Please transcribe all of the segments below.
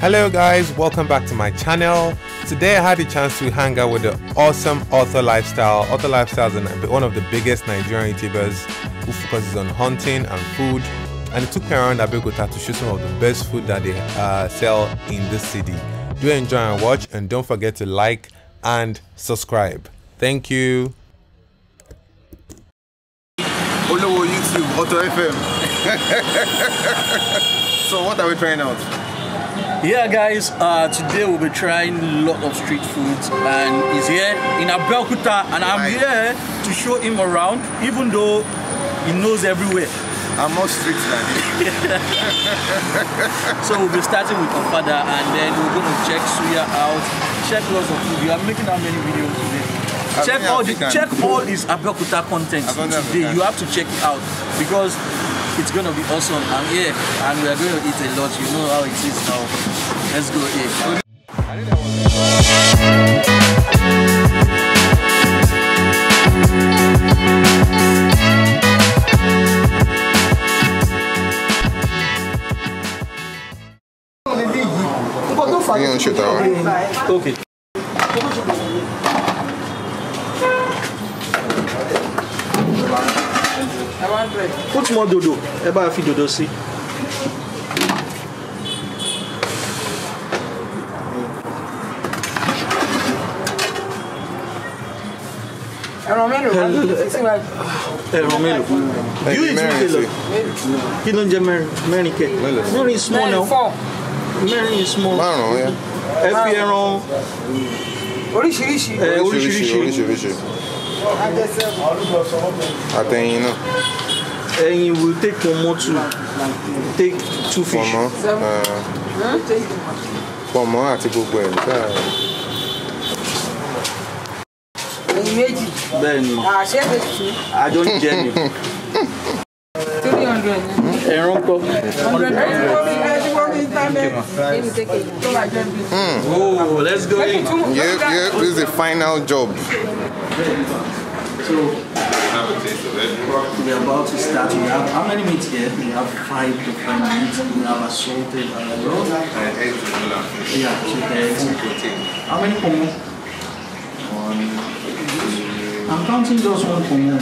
Hello guys, welcome back to my channel. Today I had the chance to hang out with the awesome Arthur Lifestyle. Arthur Lifestyle is one of the biggest Nigerian YouTubers who focuses on hunting and food and it took me around Abeokuta to show some of the best food that they uh, sell in this city. Do enjoy and watch and don't forget to like and subscribe. Thank you. Olowo YouTube, Auto FM. so what are we trying out? Yeah, guys. Uh, today we'll be trying a lot of street foods, and he's here in Abeokuta, and I'm Nice. here to show him around, even though he knows everywhere. I'm more street than you. So we'll be starting with Ofada, and then we're going to check Suya out, check lots of food. You are making how many videos today? Check all the check all this Abeokuta content As many as you today. You have to check it out because it's gonna be awesome. I'm here, and we are going to eat a lot. You know how it is now. Let's go eat. Yíyan ń ṣètò àwọn. Okay. mọ dòdò ẹ bá fi dòdò sí. ẹran mélòó? Ẹran mélòó? Yóò yìí tún kìlọ kí ló ń jẹ mẹ́rin? Mẹ́rin kẹ. Mẹ́rin small náà mẹ́rin small. Márùn yẹn ẹ fi ẹran. Oríṣiríṣi. Oríṣiríṣi. Oríṣiríṣi àtẹ̀yìn náà. And you will take pọ̀nmọ́ two take two fish. pọ̀nmọ́ uh, more, gbogbo ẹ̀ nígbà. ẹyin méjì. bẹ́ẹ̀ni àṣẹ bẹ tù. I don't jẹ ni. three hundred. ẹran kọ. hundred Mm. Oh, let's go in. Yep, yep, this is the final job. So, we are about to start. We have how many meats here? We have five different meats. We have assorted uh, roll. Yeah, two eggs. How many pomo? I'm counting just one pomo.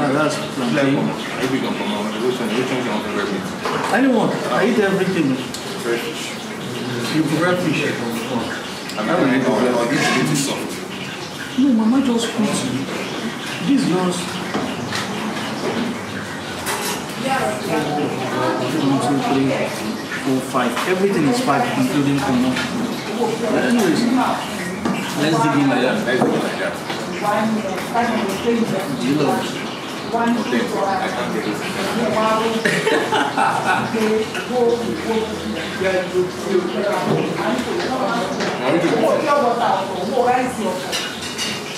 Ah, that's plantain. Anyone? I eat everything. I eat. Fresh. You prefer fish? No, Mama just put this just. One, two, three, four, five. Everything is five, including Kono. But anyways, let's dig in like that. You love. Okay.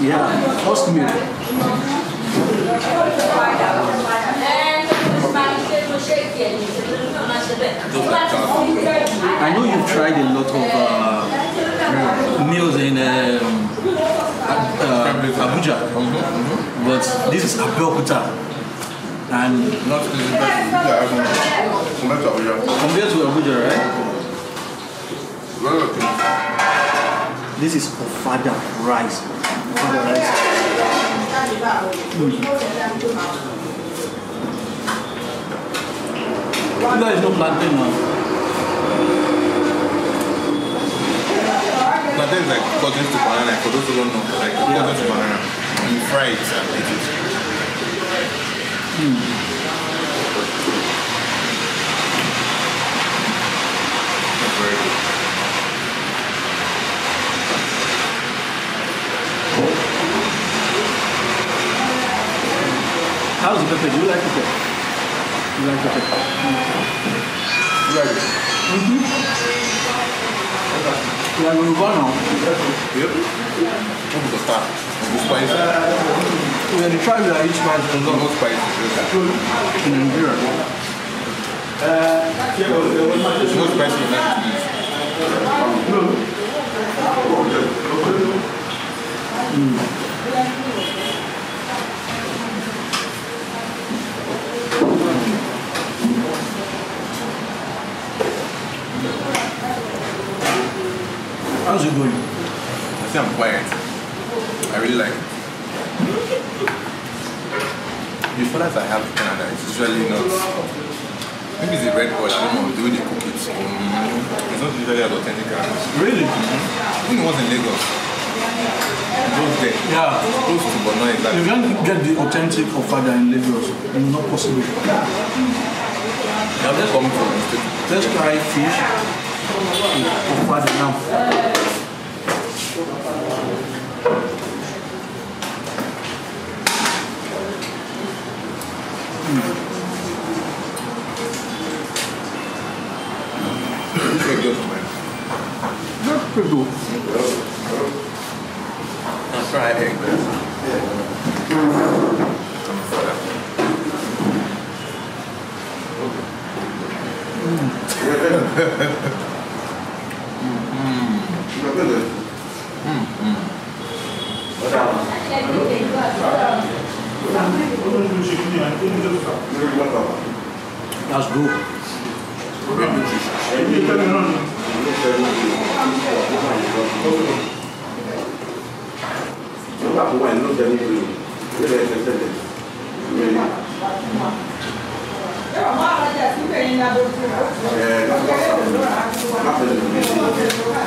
Yeah, first meal. I know you've tried a lot of uh, meals in um, uh, Abuja, but this is Abeokuta. And compared to Abuja, right? This is Ofada rice. Ofada rice. You guys know plantain now. Plantain is like cousins to banana. For those who don't know, like cousins to banana. You fry it and eat it. That's hmm. How's the pepper? Do you like pepper? You like pepper? You like it? You are Yoruba now. Yep. What is the star? The spice? We are the tribe that eats rice a No, lot no spice. in Nigeria. There's no spice in that. How's it going? I say I'm quiet. I really like it. The fathers I have in Canada, it's usually not. Maybe it's a red oil, I don't know, the way they cook it. Um, it's not usually as authentic as Really? When it was in Lagos, it was there. Yeah. Close to, but not You can't get the authentic ofada in Lagos. It's not possible. I'm just coming from the. Let's try fish with ofada now. This is good, man. That's pretty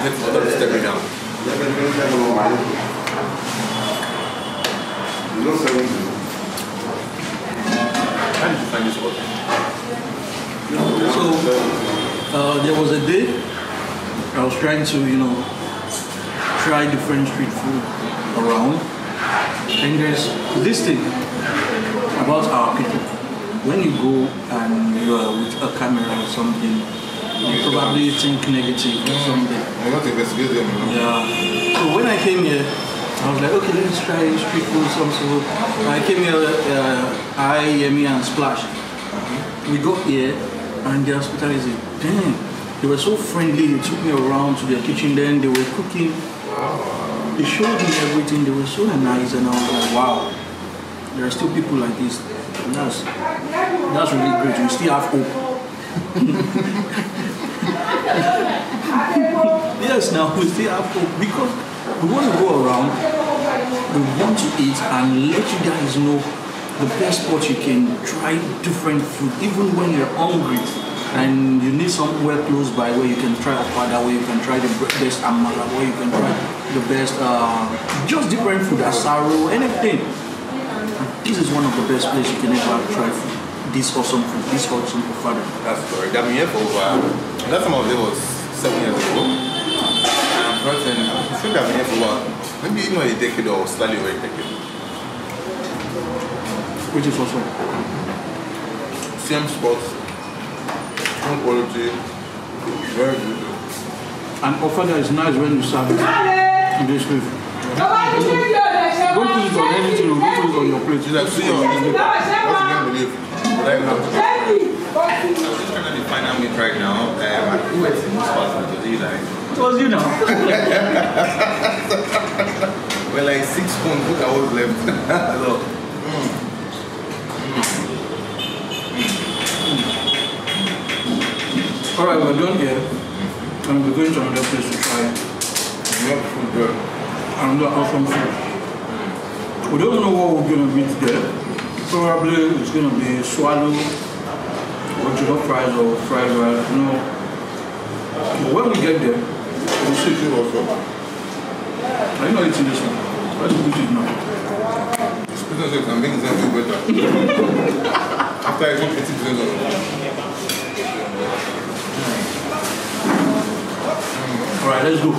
Stepping down. You? So uh, there was a day I was trying to, you know, try different street food around. And there's this thing about our people. When you go and you are with a camera or something, you probably think negative or something. I want to investigate them. you know. Yeah. So when I came here, I was like, okay, let's try street food. Some so I came here, uh, I, Yemi, and Splash. We got here, and the hospitality, damn, they were so friendly. They took me around to their kitchen. Then they were cooking. They showed me everything. They were so nice, and I was like, wow, there are still people like this. And that's that's really great. We still have hope. Yes, now we still have hope because we want to go around, we want to eat and let you guys know the best spot you can try different food, even when you're hungry and you need somewhere close by where you can try ofada, where you can try the best amala, where you can try the best, uh, just different food, asaro, anything. This is one of the best places you can ever try food. This awesome food, this awesome ofada. That's correct. I've been here for over. Last time I was there was seven years ago. And I'm certain, I think I've been here for about maybe even a decade or slightly over a decade. Which is awesome. Same spots, same quality, very good. And ofada is nice when you serve it this way. Don't put it on anything, don't put it on your plate. It's like, see, your- what you can't believe. Like, I'm just trying to define our meat right now. Um, who ate in this part of the It was you now. we're like six spoons, look at what's left. Look. Alright, we're done here. And we're going to another place to try Not food, bro. another awesome food. We don't know what we're gonna meet there. Probably it's gonna be swallow or jollof fries or fried rice, you know. But when we get there, we'll see. Chicken also. Are you not eating this one? Let's put it now. Of sex, I'm making them feel better. After I took 80% of it. Alright, let's go.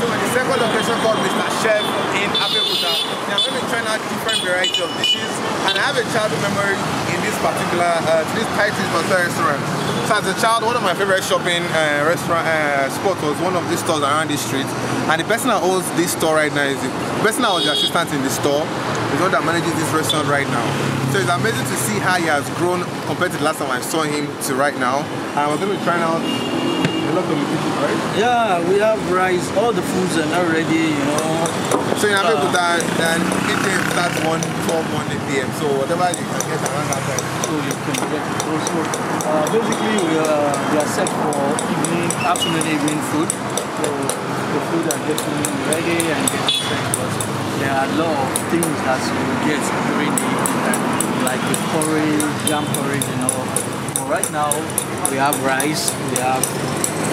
So the second location called Mr. Chef in Abeokuta. Now I'm going to be trying out different variety of dishes and I have a childhood memory in this particular, uh, this Titus particular restaurant. So as a child, one of my favorite shopping uh, restaurant uh, spots was one of these stores around this street. And the person that owns this store right now is the, the person that was the assistant in the store is the one that manages this restaurant right now. So it's amazing to see how he has grown compared to the last time I saw him to right now. And we're going to be trying out a lot of the dishes, right? Yeah, we have rice. All the foods are not ready, you know. So in Abeokuta, then eating starts 1, 12, 1 p.m. So whatever you can get around that time. So you can get it. Also, uh, basically, we are, we are set for evening, afternoon, evening food. So the food are getting ready and getting ready. But there are a lot of things that you will get during the evening, like the porridge, jam porridge, and all. But right now, we have rice, we have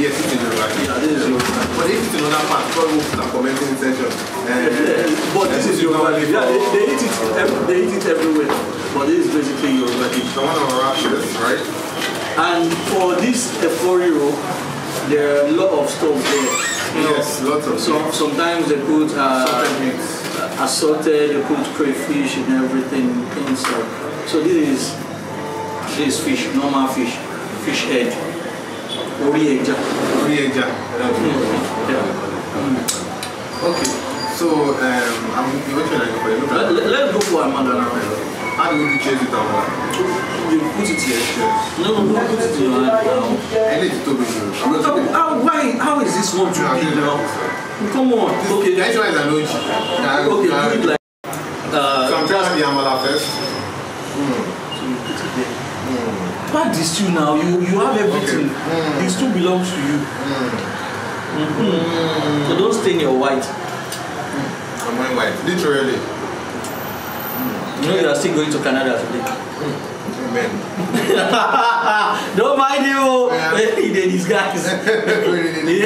Yes, in the right. Yeah, this is Yoruba. But if it's another part, probably we'll put a commenting section. Uh, But this is Yoruba. Yeah, they, they eat it. They eat it everywhere. But this is basically Yoruba dish. So I want to right? And for this efo riro, there are a lot of stuff there. You know, Yes, lots of So sometimes they put uh, assorted, they put crayfish and everything inside. So this is this is fish, normal fish, fish head, ori eja. Ori eja. Yeah. Okay. So, um, I'm which one I go for? You Look at let, let's go for amala. How do you chase it down? You put it here. No, no, don't put it in your hand now. I need to be you. I'm How, not to how, why, how is this one now? Come on. Okay, That's why I know you. okay, do it like. Uh, So I'm trying the amala first. So you put it there. Pack the stew now. You you have everything. The stew belongs to you. Mhm. So don't stain your white. I'm wearing white. Literally. You know you are still going to Canada today. Amen. don't mind him. oh. Yeah. he did disguise. he,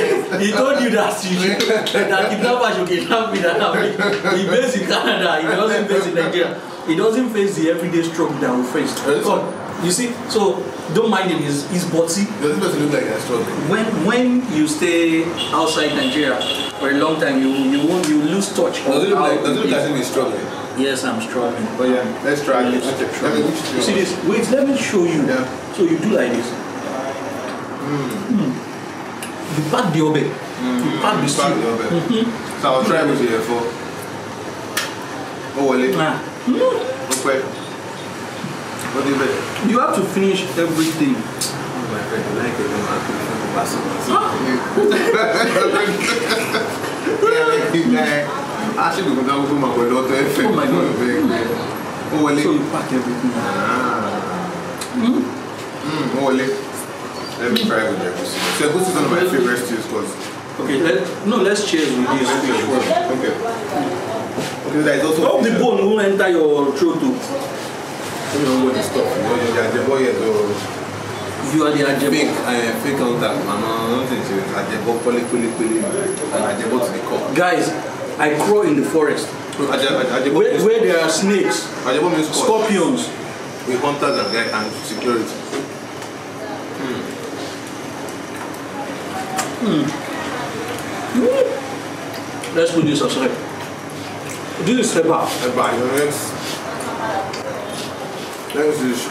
he told you that you that kidnapper should kidnap me. That I'm- he based in Canada. He doesn't base in Nigeria. He doesn't face the everyday struggle that we face. Really? God, you see, so don't mind him. He's he's bossy. Does this person look like they're struggling? when when you stay outside Nigeria for a long time, you you won't you lose touch. Does it look like, does it look as if he's struggling? Eh? Yes, I'm struggling. But yeah, let's try it. Yes, Okay. try Let me. You see this? Wait, let me show you. Yeah. So you do like this. Mm. You pack the obe. Hmm. You pack the stew. the oven. Mm-hmm. So I'll try mm-hmm. with you for. Oh, well, it. Ah. Hmm. Okay. Do you? You have to finish everything. Oh, my friend, you like it I put it in the basket. Yeah, you guy. Actually, we're going to my daughter. Oh my God. Oh, well, So you pack everything. Ah. Mm, oh, well. Let me try with the egusi. So, egusi is one of my favorite stews because Okay, let, no, let's cheers with this fish one. Okay. Okay, there is also. Hope the bone won't enter your throat too. You know what this stuff. You know, you're the boy, You are the fake, uh, fake contact. Man, no, nothing to it. Ajebo, poli, poli, poli, ajebo to the core. Guys, I crawl in the forest Ajebo, ajebo, where, where there are snakes, ajebo means scorpions. We hunters and guy and security. Let's put this aside. This is eba. Next. Next dish.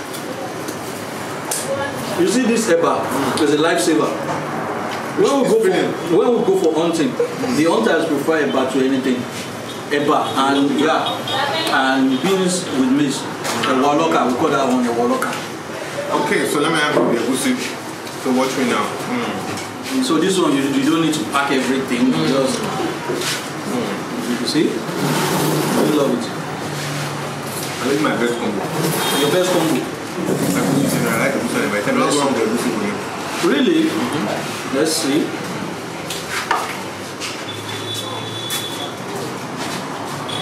You see this eba is a lifesaver. When we go for when we go for hunting, the hunters prefer eba to anything. Eba and yeah, and beans with maize. A waloka, we call that one a waloka. Okay, so let me have the egusi. So watch me now. Mm. So this one you, you don't need to pack everything. You just you see, I love it. I my best combo. Your best combo? I like the Really? Mm -hmm. Let's see.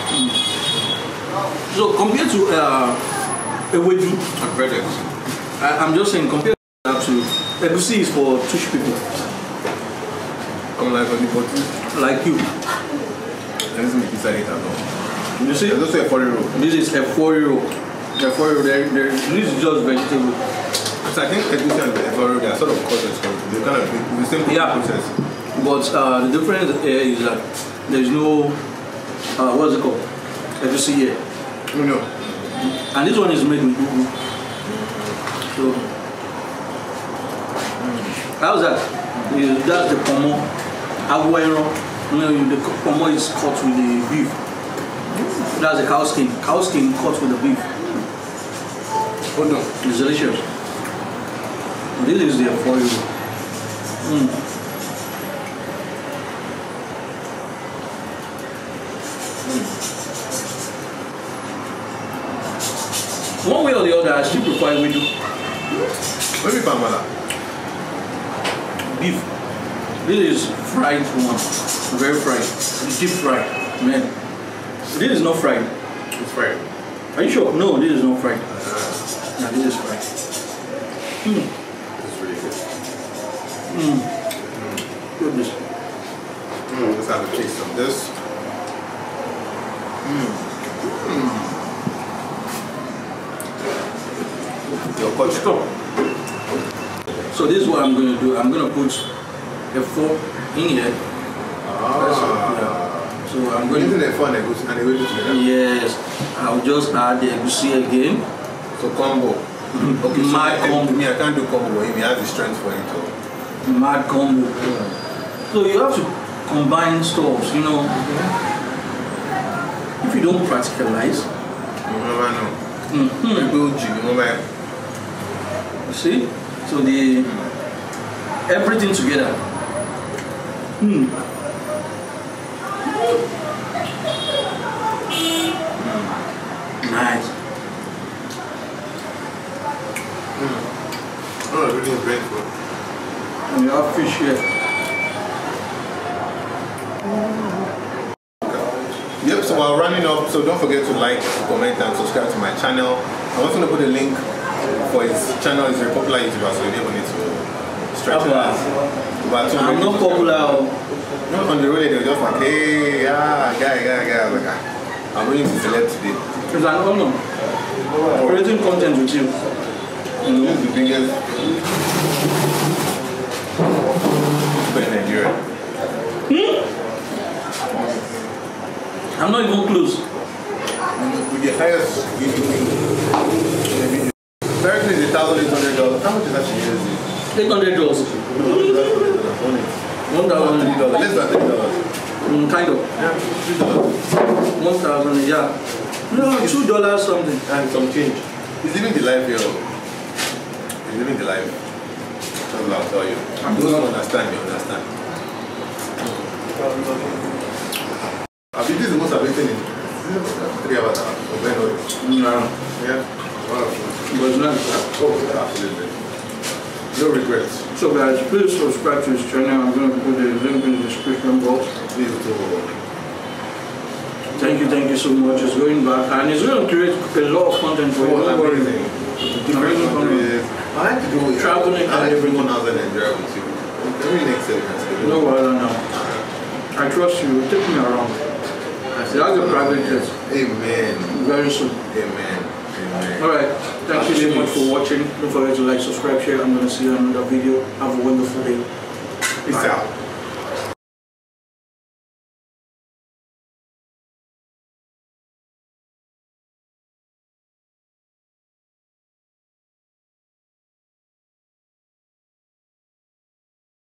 Hmm. So compared to uh, Ewedu A Bredex, I'm just saying compared to that to is for Tush people. I'm like anybody. Like you. Let me make it at all. You see, There's also a roll. this is a four-year-old. The four-year-old, there, there, this is just vegetable. So I think Egusi and roll, they are sort of cousins. They kind of the same Yeah. process. But uh, the difference here is that there's no, uh, what's it called? Egusi here. No, no. And this one is made with ugu. So, how's that? Is- That's the pomo. Aguero. You know, the pomo is cut with the beef. That's the cow skin. Cow skin cut with the beef. Hold on. It's delicious. This is the for you. Mm. One way or the other, I still prefer ewedu Maybe Pamela. beef. This is fried one, very fried, deep fried, man. This is not fried. It's fried. Are you sure? No, this is not fried. Uh, No, this is fried. it's really good. Goodness. Mm, let's have a taste of this. Mm. Stop. So this is what I'm going to do. I'm going to put a fork in here. So I'm going to. it fun and good and we do together? Yes, I'll just add the egusi again. So combo. Okay, so My I, combo. Me, I can't do combo. He has the strength for it. Oh. Mad combo. So you have to combine stuffs, you know. If you don't practicalize, You never know. mhm, People, you remember? you see, so the everything together. Hmm. Nice. Oh, everything is grateful. And you have fish here. Yep, so we're running up, so don't forget to like, comment, and subscribe to my channel. I'm also gonna put a link for his channel. He's very popular YouTuber, so you never need to stretch it out. But I'm not popular. oh. Not on the road, they were just like, hey, ah, guy, guy, guy. I was like, ah, I'm going to celeb today. It's an honor creating content with you. You know, the biggest in Nigeria. I'm not even close. With the highest. Currently, it's a thousand eight hundred dollars. How much is that she uses? Eight hundred dollars. One thousand. Less than three dollars. Mm, kind of. Yeah, three dollars. One thousand. Yeah. No, two dollars something. And some change. He's living the life, yo. He's living the life. That's what I'll tell you. Those who understand, you understand. I think this is the most I've eaten in three hours good. No, Yeah. Wow. But it's not. Oh, absolutely. No regrets. So guys, please subscribe to this channel. I'm gonna put the link in the description box. Please do. Thank you, thank you so much. It's going back and it's gonna create a lot of content for you. Oh, Don't worry. amazing. Different Amazing countries. I like to do it. Traveling I like and everyone else in Nigeria with you. Every next year we can schedule. No worry now. I trust you. Take me around. That's That's a private jet. Amen. Very soon. Amen. Alright, thank you very much for watching. Don't forget to like, subscribe, share. I'm gonna see you on another video. Have a wonderful day. Peace out.